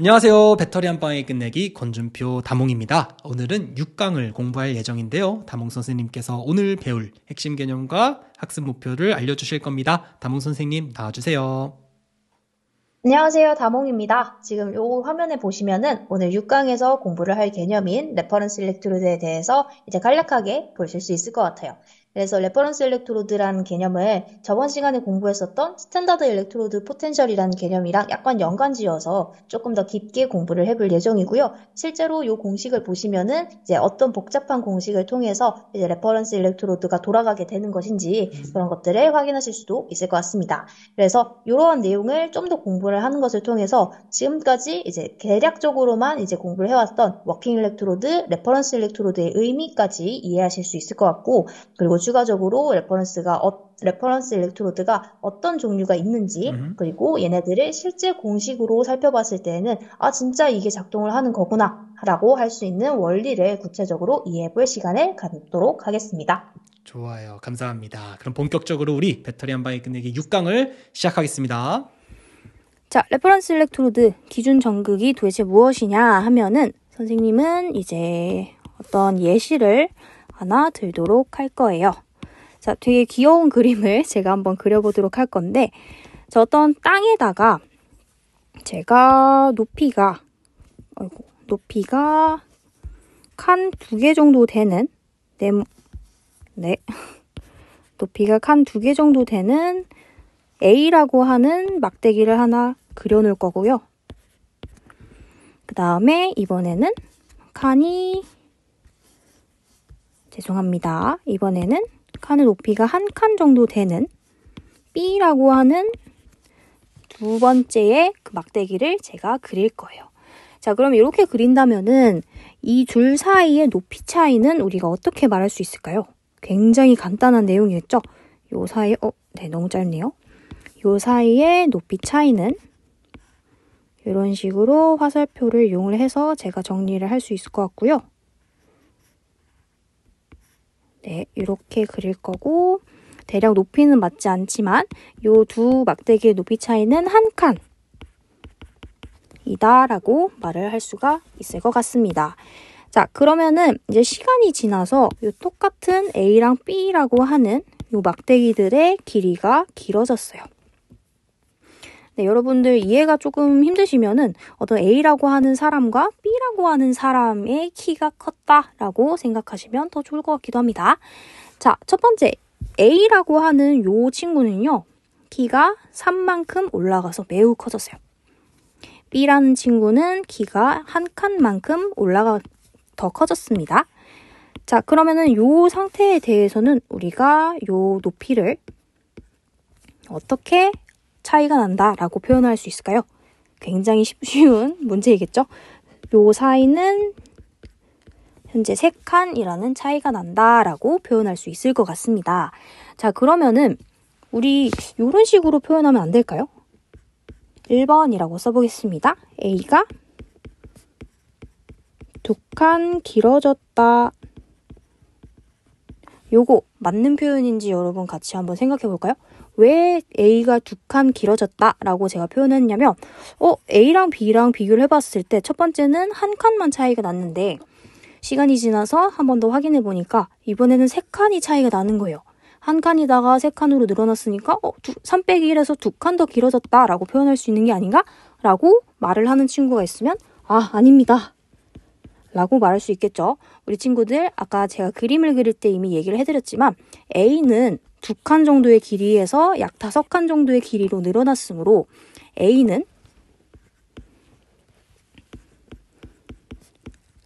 안녕하세요. 배터리 한 방에 끝내기 권준표 다몽입니다. 오늘은 6강을 공부할 예정인데요. 다몽 선생님께서 오늘 배울 핵심 개념과 학습 목표를 알려주실 겁니다. 다몽 선생님 나와주세요. 안녕하세요. 다몽입니다. 지금 요 화면에 보시면은 오늘 6강에서 공부를 할 개념인 reference electrode에 대해서 이제 간략하게 보실 수 있을 것 같아요. 그래서 reference electrode라는 개념을 저번 시간에 공부했었던 standard electrode potential이라는 개념이랑 약간 연관지어서 조금 더 깊게 공부를 해볼 예정이고요. 실제로 이 공식을 보시면은 이제 어떤 복잡한 공식을 통해서 이제 reference electrode가 돌아가게 되는 것인지 그런 것들을 확인하실 수도 있을 것 같습니다. 그래서 이러한 내용을 좀 더 공부를 하는 것을 통해서 지금까지 이제 대략적으로만 이제 공부를 해왔던 working electrode, reference electrode의 의미까지 이해하실 수 있을 것 같고 그리고 추가적으로 reference가 어, reference electrode가 어떤 종류가 있는지 음. 그리고 얘네들을 실제 공식으로 살펴봤을 때에는 아 진짜 이게 작동을 하는 거구나 라고 할 수 있는 원리를 구체적으로 이해해 볼 시간을 갖도록 하겠습니다. 좋아요. 감사합니다. 그럼 본격적으로 우리 배터리 한 방에 끝내기 6강을 시작하겠습니다. 자, reference electrode 기준 전극이 도대체 무엇이냐 하면은 선생님은 이제 어떤 예시를 하나 들도록 할 거예요. 자, 되게 귀여운 그림을 제가 한번 그려보도록 할 건데, 자, 어떤 땅에다가 제가 높이가, 아이고, 높이가 칸 두 개 정도 되는, 네, 네. 높이가 칸 두 개 정도 되는 A라고 하는 막대기를 하나 그려놓을 거고요. 그 다음에 이번에는 칸이 죄송합니다. 이번에는 칸의 높이가 한 칸 정도 되는 B라고 하는 두 번째의 그 막대기를 제가 그릴 거예요. 자, 그럼 이렇게 그린다면은 이 줄 사이의 높이 차이는 우리가 어떻게 말할 수 있을까요? 굉장히 간단한 내용이겠죠? 요 사이, 어, 네, 너무 짧네요. 요 사이의 높이 차이는 이런 식으로 화살표를 이용을 해서 제가 정리를 할 수 있을 것 같고요. 네, 이렇게 그릴 거고 대략 높이는 맞지 않지만 이두 막대기의 높이 차이는 한 칸. 이다라고 말을 할 수가 있을 것 같습니다. 자, 그러면은 이제 시간이 지나서 이 똑같은 A랑 B라고 하는 이 막대기들의 길이가 길어졌어요. 네, 여러분들 이해가 조금 힘드시면은 어떤 A라고 하는 사람과 B라고 하는 사람의 키가 컸다라고 생각하시면 더 좋을 것 같기도 합니다. 자, 첫 번째 A라고 하는 요 친구는요. 키가 3만큼 올라가서 매우 커졌어요. B라는 친구는 키가 한 칸만큼 올라가 더 커졌습니다. 자, 그러면은 요 상태에 대해서는 우리가 요 높이를 어떻게 차이가 난다라고 표현할 수 있을까요? 굉장히 쉬운 문제이겠죠? 요 사이는 현재 3칸이라는 차이가 난다라고 표현할 수 있을 것 같습니다. 자, 그러면은 우리 이런 식으로 표현하면 안 될까요? 1번이라고 써보겠습니다. A가 두 칸 길어졌다. 요거 맞는 표현인지 여러분 같이 한번 생각해 볼까요? 왜 A가 두 칸 길어졌다라고 제가 표현했냐면 어 A랑 B랑 비교를 해봤을 때 첫 번째는 한 칸만 차이가 났는데 시간이 지나서 한 번 더 확인해 보니까 이번에는 세 칸이 차이가 나는 거예요. 한 칸이다가 세 칸으로 늘어났으니까 어, 3 빼기 1에서 두 칸 더 길어졌다라고 표현할 수 있는 게 아닌가? 라고 말을 하는 친구가 있으면 아 아닙니다. 라고 말할 수 있겠죠. 우리 친구들 아까 제가 그림을 그릴 때 이미 얘기를 해드렸지만 A는 두 칸 정도의 길이에서 약 다섯 칸 정도의 길이로 늘어났으므로 A는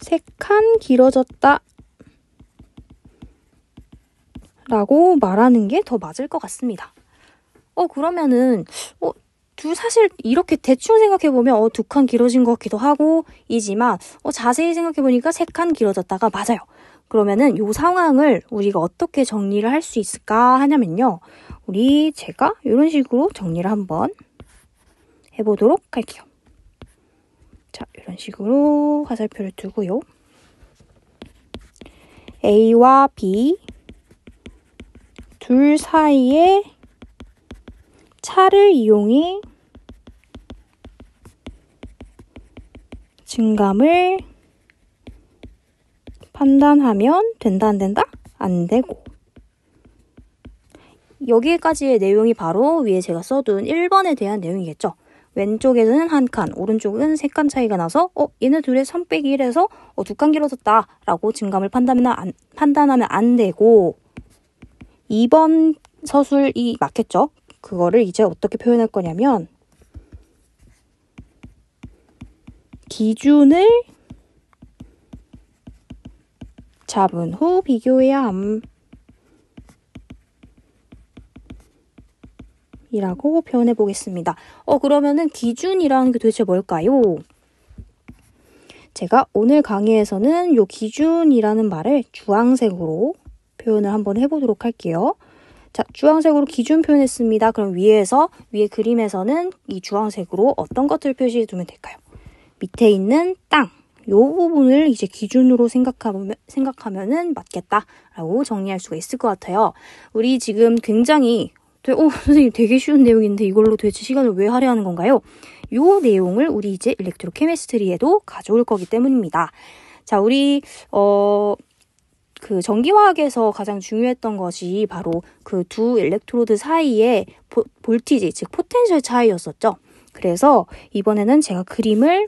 세 칸 길어졌다 라고 말하는 게 더 맞을 것 같습니다. 어, 그러면은, 어, 두, 사실 이렇게 대충 생각해보면, 어, 두 칸 길어진 것 같기도 하고, 이지만, 어, 자세히 생각해보니까 세 칸 길어졌다가 맞아요. 그러면은 요 상황을 우리가 어떻게 정리를 할 수 있을까 하냐면요. 우리 제가 이런 식으로 정리를 한번 해보도록 할게요. 자, 이런 식으로 화살표를 두고요. A와 B 둘 사이에 차를 이용해 증감을 판단하면 된다 안 된다? 안 되고 여기까지의 내용이 바로 위에 제가 써둔 1번에 대한 내용이겠죠. 왼쪽에는 한 칸, 오른쪽은 세 칸 차이가 나서 어 얘네 둘의 3 빼기 1에서 어, 두 칸 길어졌다 라고 증감을 판단하면 안, 판단하면 안 되고 2번 서술이 맞겠죠? 그거를 이제 어떻게 표현할 거냐면 기준을 잡은 후 비교해야 함. 이라고 표현해 보겠습니다. 어, 그러면은 기준이라는 게 도대체 뭘까요? 제가 오늘 강의에서는 요 기준이라는 말을 주황색으로 표현을 한번 해보도록 할게요. 자, 주황색으로 기준 표현했습니다. 그럼 위에서, 위에 그림에서는 이 주황색으로 어떤 것들을 표시해 두면 될까요? 밑에 있는 땅, 요 부분을 이제 기준으로 생각하면, 생각하면은 맞겠다라고 정리할 수가 있을 것 같아요. 우리 지금 굉장히 어, 선생님 되게 쉬운 내용인데 이걸로 도대체 시간을 왜 할애하는 건가요? 요 내용을 우리 이제 electrochemistry에도 가져올 거기 때문입니다. 자, 우리 어, 그 전기화학에서 가장 중요했던 것이 바로 그 두 electrode 사이의 보, voltage, 즉 potential 차이였었죠. 그래서 이번에는 제가 그림을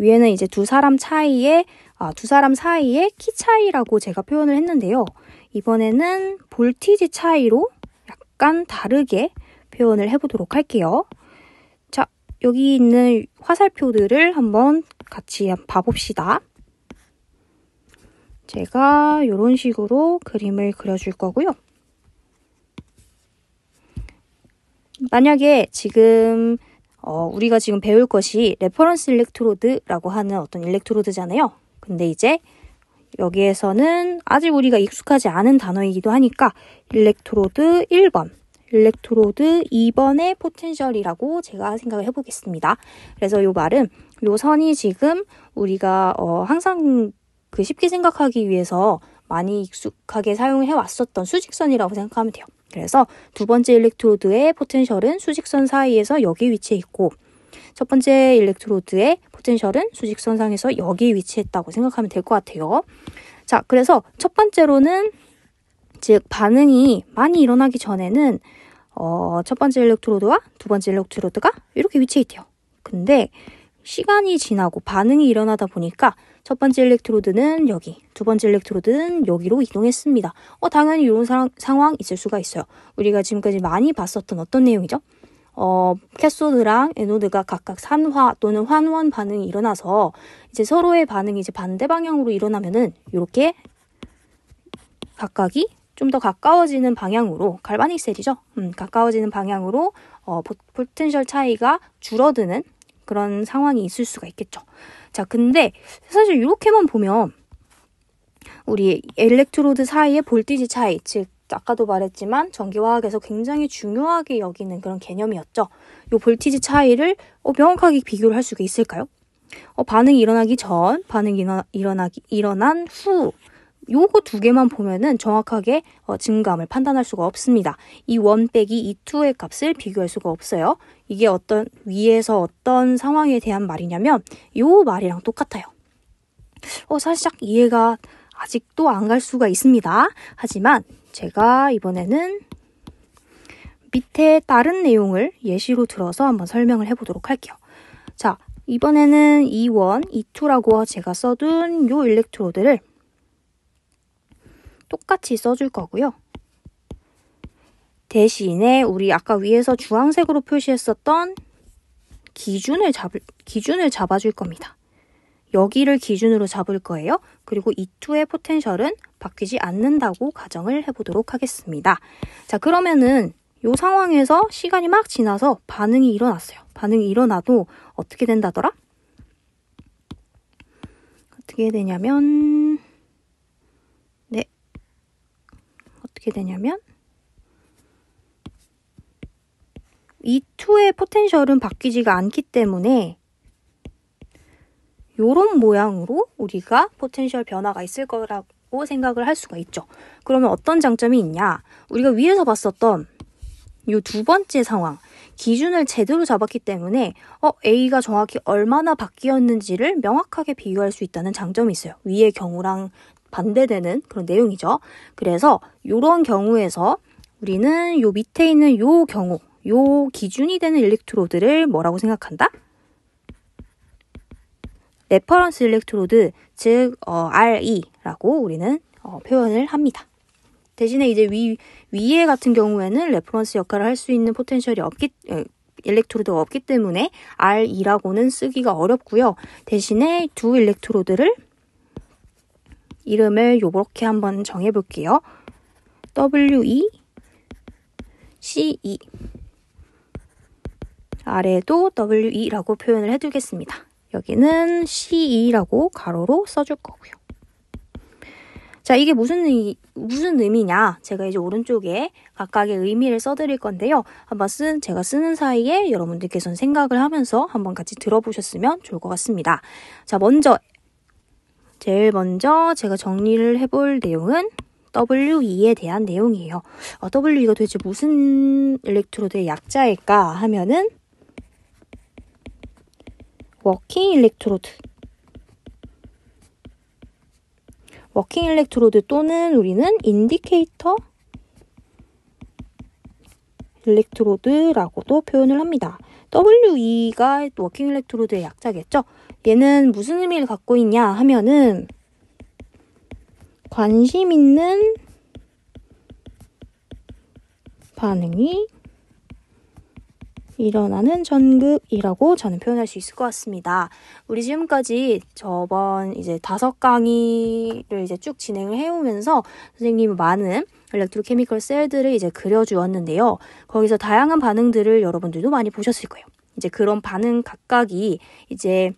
위에는 이제 두 사람 차이의 아, 두 사람 사이의 키 차이라고 제가 표현을 했는데요. 이번에는 볼티지 차이로 약간 다르게 표현을 해보도록 할게요. 자, 여기 있는 화살표들을 한번 같이 봐봅시다. 제가 이런 식으로 그림을 그려줄 거고요. 만약에 지금 어, 우리가 지금 배울 것이 reference electrode라고 하는 어떤 electrode잖아요. 근데 이제 여기에서는 아직 우리가 익숙하지 않은 단어이기도 하니까 electrode 1번, electrode 2번의 potential이라고 제가 생각을 해보겠습니다. 그래서 이 말은 이 선이 지금 우리가 어, 항상 그 쉽게 생각하기 위해서 많이 익숙하게 사용해 왔었던 수직선이라고 생각하면 돼요. 그래서 두 번째 electrode의 potential은 수직선 사이에서 여기 위치해 있고 첫 번째 electrode의 potential은 수직선상에서 여기 위치했다고 생각하면 될 것 같아요. 자, 그래서 첫 번째로는 즉 반응이 많이 일어나기 전에는 어, 첫 번째 electrode와 두 번째 electrode가 이렇게 위치해 있대요. 근데 시간이 지나고 반응이 일어나다 보니까 첫 번째 electrode는 여기, 두 번째 electrode는 여기로 이동했습니다. 어, 당연히 이런 사, 상황 있을 수가 있어요. 우리가 지금까지 많이 봤었던 어떤 내용이죠? 어, cathode랑 anode가 각각 산화 또는 환원 반응이 일어나서 이제 서로의 반응이 이제 반대 방향으로 일어나면은 이렇게 각각이 좀 더 가까워지는 방향으로 galvanic cell이죠. 음, 가까워지는 방향으로 어, potential 차이가 줄어드는 그런 상황이 있을 수가 있겠죠. 자, 근데 사실 이렇게만 보면 우리 electrode 사이의 voltage 차이, 즉 아까도 말했지만 전기화학에서 굉장히 중요하게 여기는 그런 개념이었죠. 이 voltage 차이를 어, 명확하게 비교를 할 수가 있을까요? 어, 반응이 일어나기 전, 반응이 일어나, 일어나기, 일어난 후, 요거 두 개만 보면은 정확하게 어, 증감을 판단할 수가 없습니다. E one 빼기 E two의 값을 비교할 수가 없어요. 이게 어떤 위에서 어떤 상황에 대한 말이냐면 요 말이랑 똑같아요. 어, 살짝 이해가 아직도 안 갈 수가 있습니다. 하지만 제가 이번에는 밑에 다른 내용을 예시로 들어서 한번 설명을 해보도록 할게요. 자, 이번에는 E1, E2라고 제가 써둔 요 일렉트로드를 똑같이 써줄 거고요. 대신에 우리 아까 위에서 주황색으로 표시했었던 기준을 잡을, 기준을 잡아줄 겁니다. 여기를 기준으로 잡을 거예요. 그리고 E2의 포텐셜은 바뀌지 않는다고 가정을 해보도록 하겠습니다. 자, 그러면은 이 상황에서 시간이 막 지나서 반응이 일어났어요. 반응이 일어나도 어떻게 된다더라? 어떻게 되냐면, 네. 어떻게 되냐면, E2의 potential은 바뀌지가 않기 때문에 이런 모양으로 우리가 potential 변화가 있을 거라고 생각을 할 수가 있죠. 그러면 어떤 장점이 있냐? 우리가 위에서 봤었던 이 두 번째 상황, 기준을 제대로 잡았기 때문에 어, A가 정확히 얼마나 바뀌었는지를 명확하게 비교할 수 있다는 장점이 있어요. 위의 경우랑 반대되는 그런 내용이죠. 그래서 이런 경우에서 우리는 요 밑에 있는 요 경우, 요 기준이 되는 electrode를 뭐라고 생각한다? reference electrode, 즉 어, RE라고 우리는 어, 표현을 합니다. 대신에 이제 위 위에 같은 경우에는 reference 역할을 할 수 있는 potential이 없기 에, electrode가 없기 때문에 RE라고는 쓰기가 어렵고요. 대신에 두 일렉트로드를 이름을 요렇게 한번 정해 볼게요. WE, CE. 아래도 WE라고 표현을 해두겠습니다. 여기는 CE라고 가로로 써줄 거고요. 자, 이게 무슨 의, 무슨 의미냐? 제가 이제 오른쪽에 각각의 의미를 써드릴 건데요. 한번 쓴, 제가 쓰는 사이에 여러분들께서는 생각을 하면서 한번 같이 들어보셨으면 좋을 것 같습니다. 자, 먼저, 제일 먼저 제가 정리를 해볼 내용은 WE에 대한 내용이에요. 어, WE가 도대체 무슨 electrode의 약자일까 하면은 working electrode. Working electrode 또는 우리는 indicator electrode라고도 표현을 합니다. WE가 working electrode의 약자겠죠? 얘는 무슨 의미를 갖고 있냐 하면은 관심 있는 반응이 일어나는 전극이라고 저는 표현할 수 있을 것 같습니다. 우리 지금까지 저번 이제 다섯 강의를 이제 쭉 진행을 해오면서 선생님이 많은 electrochemical cell들을 이제 그려주었는데요. 거기서 다양한 반응들을 여러분들도 많이 보셨을 거예요. 이제 그런 반응 각각이 이제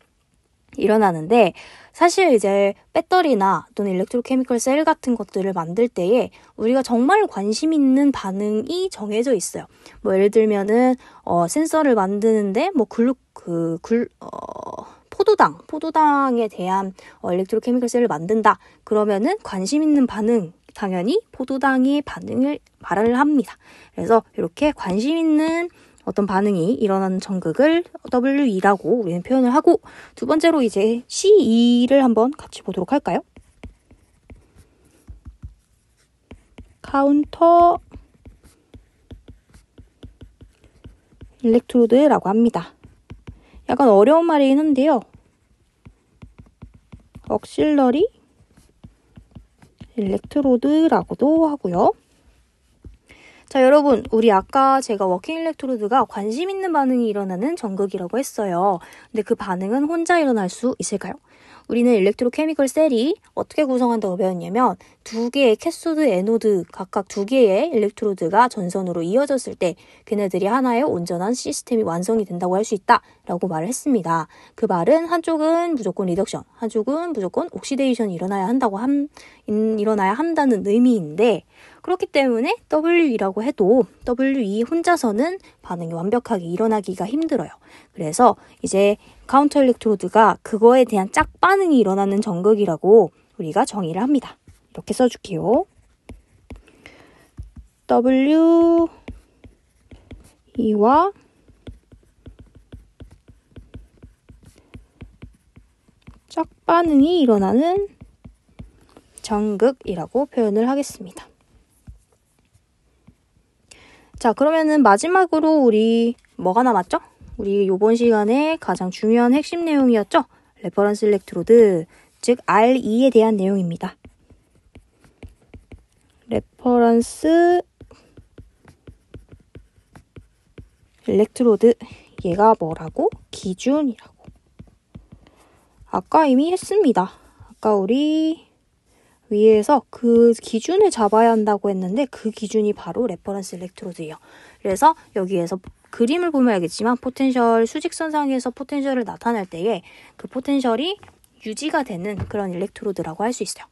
일어나는데 사실 이제 배터리나 또는 일렉트로케미컬 셀 같은 것들을 만들 때에 우리가 정말 관심 있는 반응이 정해져 있어요. 뭐 예를 들면은 어 센서를 만드는데 뭐 글루 그글 어 포도당 포도당에 대한 어 일렉트로케미컬 셀을 만든다. 그러면은 관심 있는 반응 당연히 포도당의 반응을 말을 합니다. 그래서 이렇게 관심 있는 어떤 반응이 일어나는 전극을 WE라고 우리는 표현을 하고 두 번째로 이제 CE를 한번 같이 보도록 할까요? counter electrode라고 합니다. 약간 어려운 말이긴 한데요. auxiliary electrode라고도 하고요. 자, 여러분, 우리 아까 제가 working electrode가 관심 있는 반응이 일어나는 전극이라고 했어요. 근데 그 반응은 혼자 일어날 수 있을까요? 우리는 electrochemical cell이 어떻게 구성한다고 배웠냐면 두 개의 cathode, anode 각각 두 개의 electrode가 전선으로 이어졌을 때 그네들이 하나의 온전한 시스템이 완성이 된다고 할 수 있다라고 말을 했습니다. 그 말은 한쪽은 무조건 reduction, 한쪽은 무조건 oxidation이 일어나야 한다고 함, 일어나야 한다는 의미인데 그렇기 때문에 WE라고 해도 WE 혼자서는 반응이 완벽하게 일어나기가 힘들어요. 그래서 이제 counter electrode가 그거에 대한 짝 반응이 일어나는 전극이라고 우리가 정의를 합니다. 이렇게 써줄게요. WE와 짝 반응이 일어나는 전극이라고 표현을 하겠습니다. 자, 그러면은 마지막으로 우리 뭐가 남았죠? 우리 요번 시간에 가장 중요한 핵심 내용이었죠? reference electrode, 즉 RE에 대한 내용입니다. reference electrode 얘가 뭐라고? 기준이라고. 아까 이미 했습니다. 아까 우리 위에서 그 기준을 잡아야 한다고 했는데 그 기준이 바로 reference electrode예요. 그래서 여기에서 그림을 보면 알겠지만 potential 수직선상에서 potential을 나타낼 때에 그 potential이 유지가 되는 그런 electrode라고 할 수 있어요.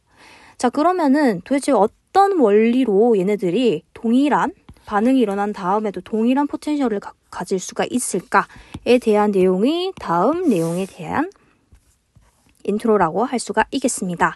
자 그러면은 도대체 어떤 원리로 얘네들이 동일한 반응이 일어난 다음에도 동일한 potential을 가, 가질 수가 있을까에 대한 내용이 다음 내용에 대한 인트로라고 할 수가 있겠습니다.